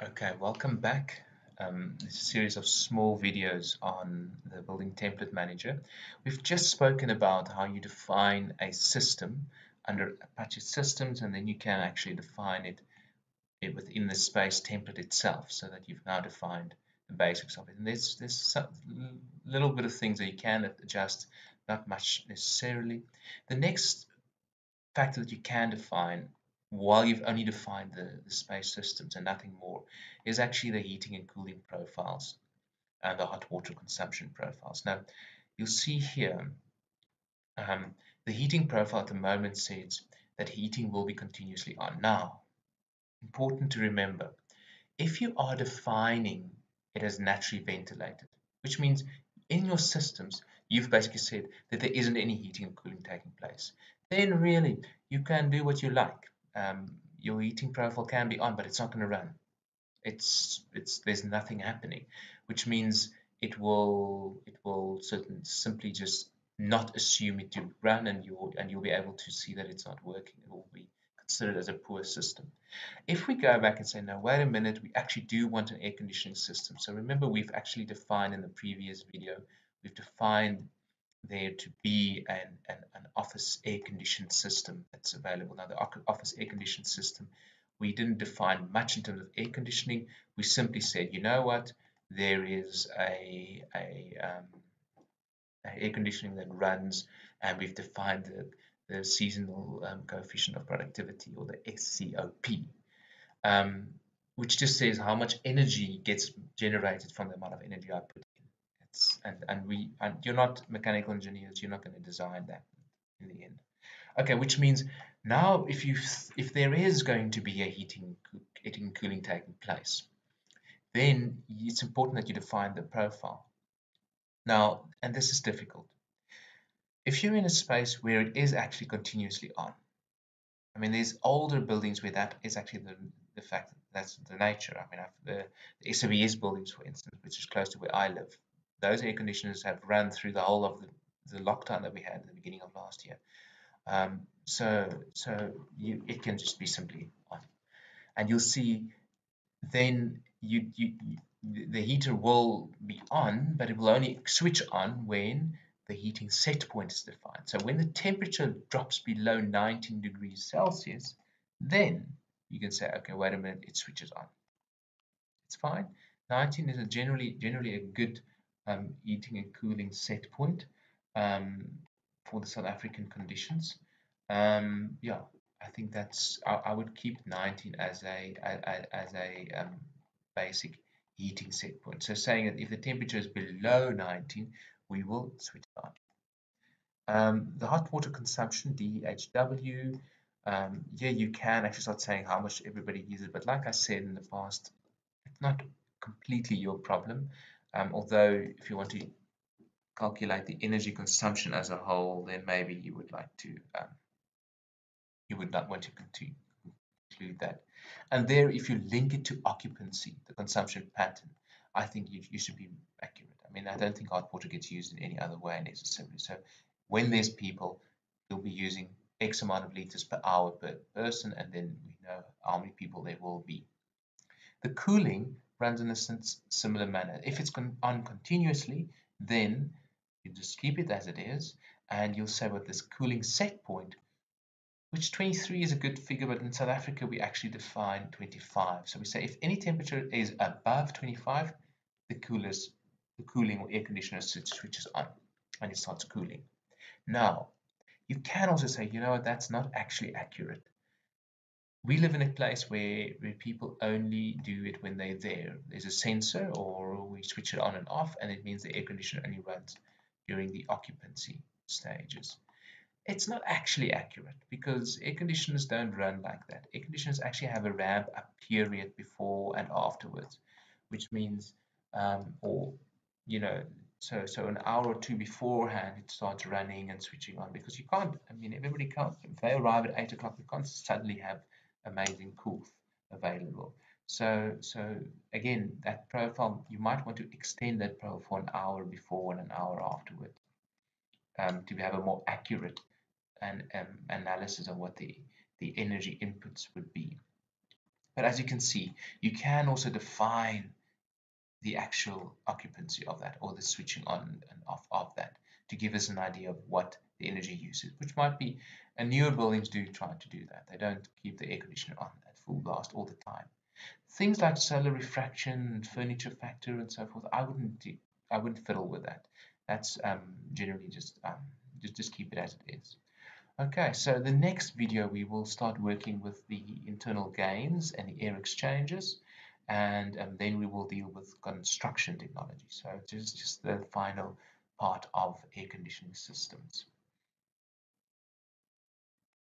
Okay, welcome back. Um, this is a series of small videos on the Building Template Manager. We've just spoken about how you define a system under Apache Systems and then you can actually define it within the space template itself so that you've now defined the basics of it. And there's, there's a little bit of things that you can adjust, not much necessarily. The next factor that you can define while you've only defined the, the space systems and nothing more, is actually the heating and cooling profiles and the hot water consumption profiles. Now, you'll see here um, the heating profile at the moment says that heating will be continuously on. Now, important to remember, if you are defining it as naturally ventilated, which means in your systems, you've basically said that there isn't any heating and cooling taking place, then really you can do what you like um, your heating profile can be on, but it's not going to run. It's it's there's nothing happening, which means it will it will certain simply just not assume it to run, and you'll and you'll be able to see that it's not working. It will be considered as a poor system. If we go back and say, no, wait a minute, we actually do want an air conditioning system. So remember, we've actually defined in the previous video, we've defined there to be an, an office air conditioned system that's available. Now, the office air conditioned system, we didn't define much in terms of air conditioning. We simply said, you know what, there is a, a, um, a air conditioning that runs, and we've defined the, the seasonal um, coefficient of productivity or the SCOP. Um, which just says how much energy gets generated from the amount of energy I put and and we and you're not mechanical engineers you're not going to design that in the end. Okay which means now if you if there is going to be a heating heating cooling taking place then it's important that you define the profile. Now and this is difficult. If you're in a space where it is actually continuously on I mean there's older buildings where that is actually the the fact that that's the nature. I mean the, the SOES buildings for instance which is close to where I live those air conditioners have run through the whole of the, the lockdown that we had at the beginning of last year. Um, so so you, it can just be simply on. And you'll see then you, you, the heater will be on, but it will only switch on when the heating set point is defined. So when the temperature drops below 19 degrees Celsius, then you can say, okay, wait a minute, it switches on. It's fine. 19 is a generally generally a good um, heating and cooling set point for the South African conditions. Um, yeah, I think that's I, I, would keep 19 as a, a as a um, basic heating set point. So saying that if the temperature is below 19, we will switch on. Um, the hot water consumption, DHW, um, yeah, you can actually start saying how much everybody uses, but like I said in the past, it's not completely your problem. Um, although if you want to calculate the energy consumption as a whole, then maybe you would like to, um, you would not want to include that. And there, if you link it to occupancy, the consumption pattern, I think you, you should be accurate. I mean, I don't think hot water gets used in any other way necessarily. So when there's people, you'll be using X amount of liters per hour per person, and then we know how many people there will be. The cooling runs in a similar manner. If it's on continuously, then you just keep it as it is, and you'll say with this cooling set point, which 23 is a good figure, but in South Africa we actually define 25. So we say if any temperature is above 25, the coolers, the cooling or air conditioner switches on and it starts cooling. Now, you can also say, you know that's not actually accurate we live in a place where, where people only do it when they're there. There's a sensor or we switch it on and off and it means the air conditioner only runs during the occupancy stages. It's not actually accurate because air conditioners don't run like that. Air conditioners actually have a ramp up period before and afterwards, which means, um, or, you know, so so an hour or two beforehand it starts running and switching on because you can't, I mean, everybody can't, if they arrive at 8 o'clock, you can't suddenly have amazing cools available. So, so again, that profile, you might want to extend that profile for an hour before and an hour afterward um, to have a more accurate and um, analysis of what the, the energy inputs would be. But as you can see, you can also define the actual occupancy of that or the switching on and off of that to give us an idea of what the energy use is, which might be, and newer buildings do try to do that. They don't keep the air conditioner on at full blast all the time. Things like solar refraction, furniture factor, and so forth, I wouldn't do, I wouldn't fiddle with that. That's um, generally just, um, just just keep it as it is. Okay, so the next video we will start working with the internal gains and the air exchanges and um, then we will deal with construction technology. So is just the final part of air conditioning systems.